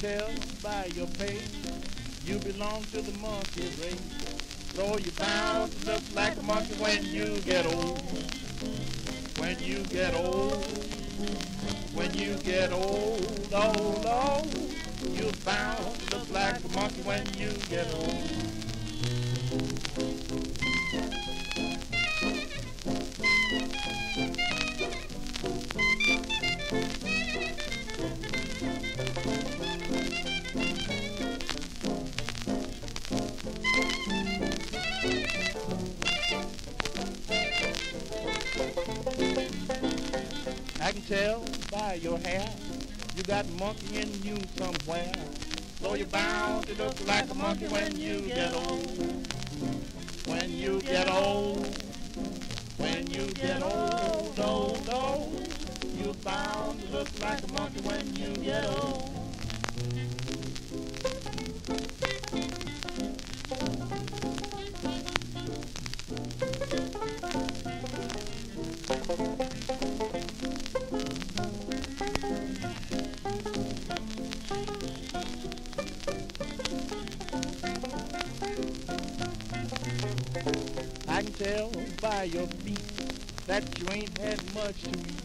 tell by your pace you belong to the monkey race. So bound to look like a monkey when you get old. When you get old. When you get old, oh, oh, old, old. You're bound to look like a monkey when you get old. I can tell by your hair you got monkey in you somewhere. So you're bound to look like a monkey when you get old. When you get old. When you get old, old, old. You're bound to look like a monkey when you get old. I can tell by your feet that you ain't had much to eat.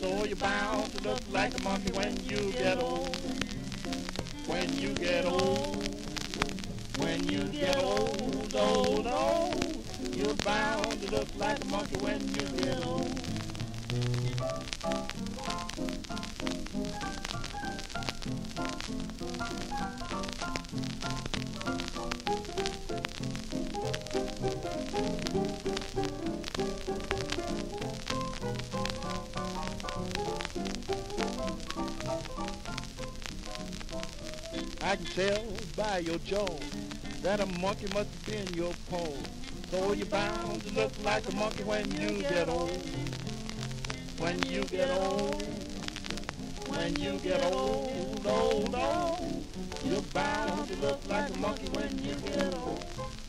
So you're bound to look like a monkey when you get old. When you get old. When you get old, old, old. You're bound to look like a monkey when you get old. I can tell by your jaw that a monkey must have been your paw. So you're bound to look like a monkey when you get old. When you get old. When you get old, old, old. You're bound to look like a monkey when you get old.